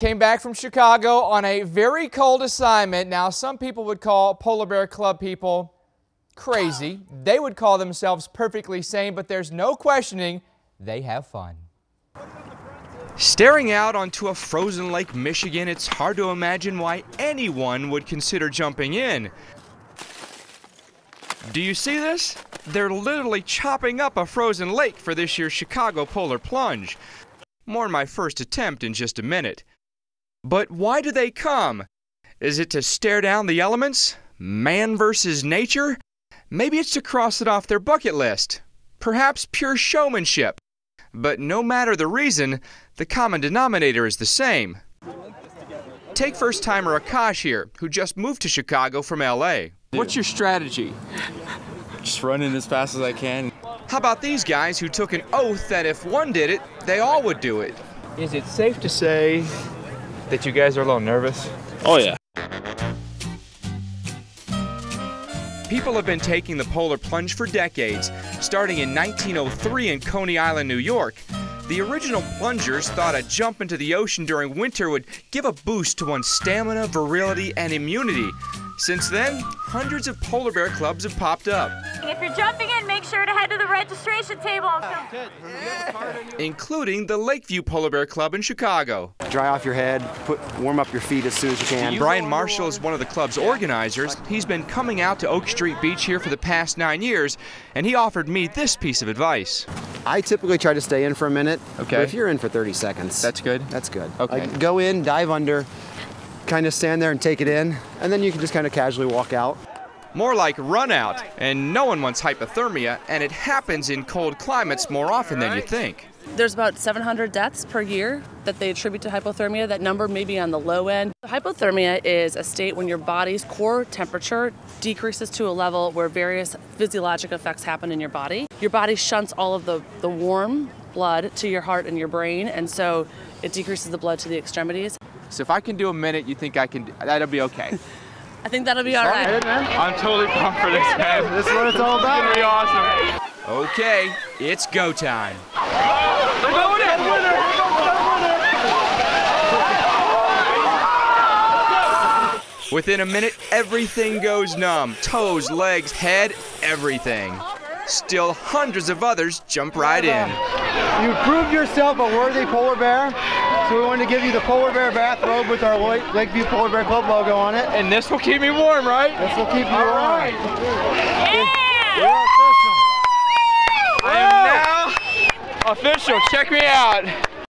Came back from Chicago on a very cold assignment. Now, some people would call Polar Bear Club people crazy. They would call themselves perfectly sane, but there's no questioning they have fun. Staring out onto a frozen Lake Michigan, it's hard to imagine why anyone would consider jumping in. Do you see this? They're literally chopping up a frozen lake for this year's Chicago Polar Plunge. More on my first attempt in just a minute. But why do they come? Is it to stare down the elements? Man versus nature? Maybe it's to cross it off their bucket list. Perhaps pure showmanship. But no matter the reason, the common denominator is the same. Take first timer Akash here, who just moved to Chicago from LA. What's your strategy? Just running as fast as I can. How about these guys who took an oath that if one did it, they all would do it? Is it safe to say that you guys are a little nervous? Oh, yeah. People have been taking the polar plunge for decades, starting in 1903 in Coney Island, New York. The original plungers thought a jump into the ocean during winter would give a boost to one's stamina, virility, and immunity. Since then, hundreds of polar bear clubs have popped up. If you're jumping in, make sure to head to the registration table. Including the Lakeview Polar Bear Club in Chicago. Dry off your head, put warm up your feet as soon as you can. Brian Marshall is one of the club's organizers. He's been coming out to Oak Street Beach here for the past nine years, and he offered me this piece of advice. I typically try to stay in for a minute. Okay. But if you're in for 30 seconds, That's good? That's good. Okay. Like, go in, dive under, kind of stand there and take it in, and then you can just kind of casually walk out. More like run out, and no one wants hypothermia, and it happens in cold climates more often than you think. There's about 700 deaths per year that they attribute to hypothermia. That number may be on the low end. Hypothermia is a state when your body's core temperature decreases to a level where various physiologic effects happen in your body. Your body shunts all of the, the warm blood to your heart and your brain, and so it decreases the blood to the extremities. So if I can do a minute, you think I can, that'll be okay. I think that'll be all right. I'm totally pumped for this, man. This is what it's all about. It's gonna be awesome. Okay, it's go time. We're going in! Within a minute, everything goes numb toes, legs, head, everything. Still, hundreds of others jump right in. You proved yourself a worthy polar bear, so we wanted to give you the polar bear bathrobe with our Lakeview Polar Bear Club logo on it. And this will keep me warm, right? This will keep you All warm. right. Yeah! You're. I am now official. Check me out.